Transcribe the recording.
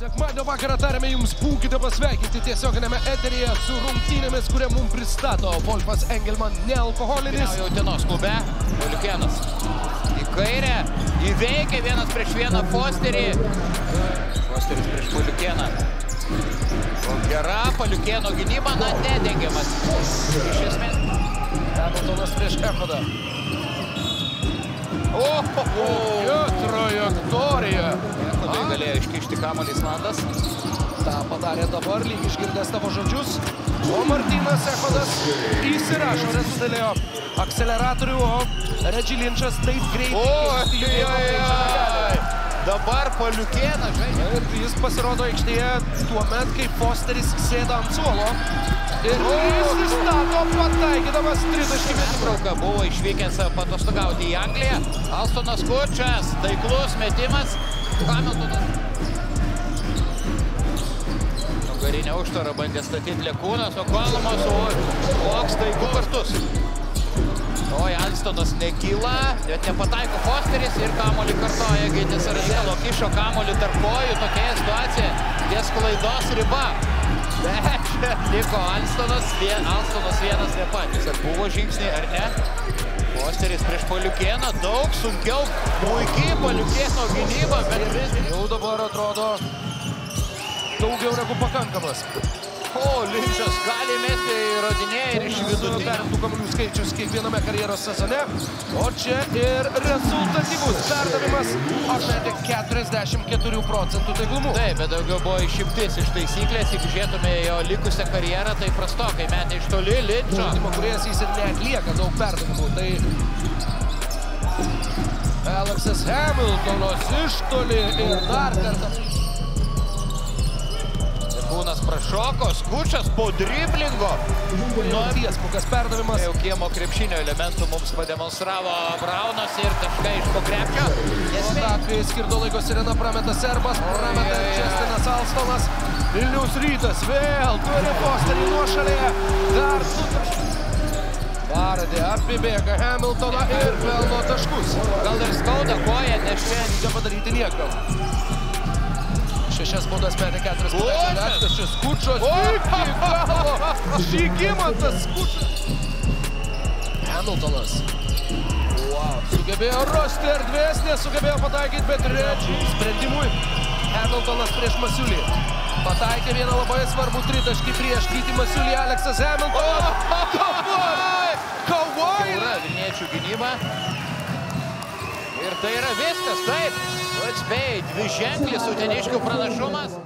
Sekmadienio vakarą tarėme jums būkite pasveikinti tiesioginėme eteryje su rungtynėmis, kurią mums pristato Wolfas Engelman nealkoholinis. Jau Jautinos klube, Paliukėnas. Į kairę, įveikia vienas prieš vieną Fosterį. Fosteris prieš Paliukėną. O gera Paliukėno gynyba, na, nedengiamas. Iš esmės. Hamiltonas prieš Echodą. O, iškišti kamuolį Islandas. Ta padarė dabar, lyg išgirdęs tavo žodžius. O Martynas Echodas įsirašo, rezultalėjo akceleratorių, o Reggie Linčas taip greitai. O, žaidžia oi, oi. Dabar Paliukėnas žaidžia. Ir jis pasirodo aikštėje tuo met, kai Fosteris sėda ant suolo. Ir jis įstato pataikydamas tritaškį. Pertrauka buvo išvykęs patostogauti į Angliją. Alstonas Kučas, taiklus metimas. Hamiltonas. Nugarinę užtvarą bandė statyti Lekūnas, o Kolomos, o koks taiklus kartus. Oi, Alstonas nekyla, bet nepataiko Fosteris ir kamolį kartoja Gėtis Arzėlo. Kišo kamolį tarp kojų, tokia situacija, ties klaidos riba. Bet liko Alstonas, vien, Alstonas vienas. Jis ar buvo žingsniai ar ne? Fosteris prieš Paliukėną, daug sunkiau, puikiai Paliukėno gynyba, bet vis... Jau dabar atrodo daugiau negu pakankamas. O, Linčas gali mesti įrodinėję ir iš vidutinio. Perimtų kamuolių skaičius kiekviename karjeros sezone. O čia ir rezultatyvus perdavimas apmetė 44 procentų taiklumu. Taip, bet daugiau buvo išimtis iš taisyklės, jeigu žiūrėtume jo likusią karjerą, tai prastokai metė iš toli Linčo. Žaidimo kuriejas jis ir neatlieka daug perdavimų. Tai Aleksas Hamiltonas iš toli ir dar kartą. Prašoko, skučas po driblingo. Nuo tiesmukas perdavimas. Jau kiemo krepšinio elementų mums pademonstravo Braunas ir taškai iš po krepšio. Atakai skirto laiko sirena prameta Serbas, prameta. Čestinas Alstonas. Vilnius rytas vėl turi posterį nuošalėje. Dar du taškus. Varadė apibėga Hamiltoną ir pelno taškus. Gal ir skauda koja, nes čia Čia padaryti niekam. Šešias baudas metė keturis Kučas! Tačius Kučas iki galo. Žygimantas Kučas. Hamiltonas. Wow. Sugebėjo rasti erdvės, nesugebėjo pataikyti, bet Redžiai sprendimui. Hamiltonas prieš Masiulį. Pataikė vieną labai svarbų tritaškį prieš Kytį Masiulį Aleksas Hamiltonas. Kawhi yra Vilniečių gynyba. Ir tai yra viskas, taip. Pats bei dvi ženklis uteniškių pranašumas.